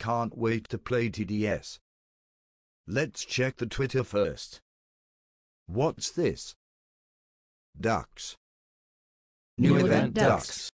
Can't wait to play TDS. Let's check the Twitter first. What's this? Ducks. New event ducks.